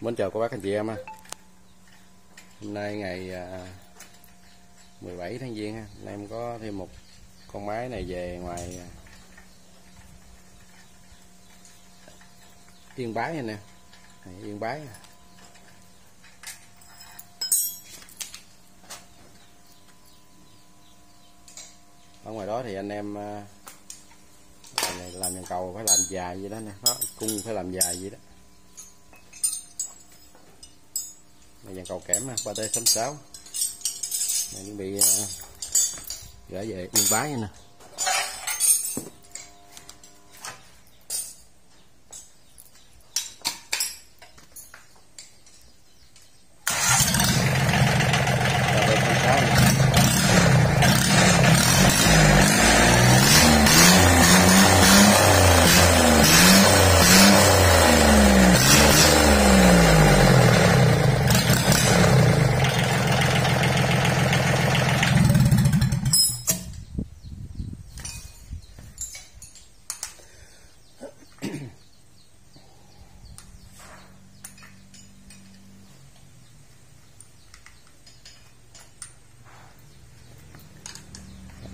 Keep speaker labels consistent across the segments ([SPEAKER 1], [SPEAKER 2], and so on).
[SPEAKER 1] Mến chào cô bác anh chị em ha. Hôm nay ngày à, 17 tháng Giêng ha. Hôm nay em có thêm một con máy này về ngoài à, Yên Bái này nè. Này, Yên Bái. Ở ngoài đó thì anh em à, làm, làm cầu phải làm dài vậy đó nè. Cung phải làm dài vậy đó. Này dàn cầu kẽm ba t 66 này, chuẩn bị ờ, gửi về yên bái nè.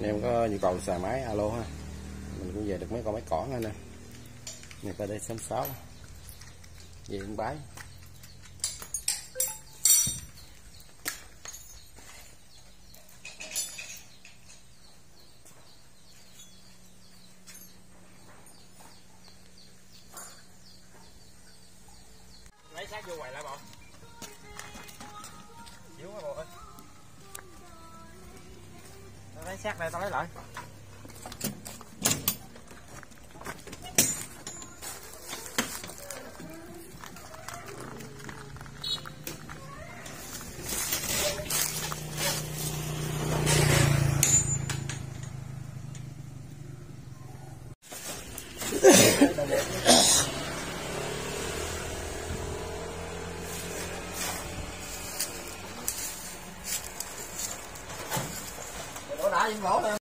[SPEAKER 1] Anh em có nhu cầu xài máy, alo ha. Mình cũng về được mấy con máy cỏ nè người ta đây 66 về cũng bái.
[SPEAKER 2] Lấy sát vô quầy lại bọn. Lấy xác đây tao lấy lại. 大姨妈来了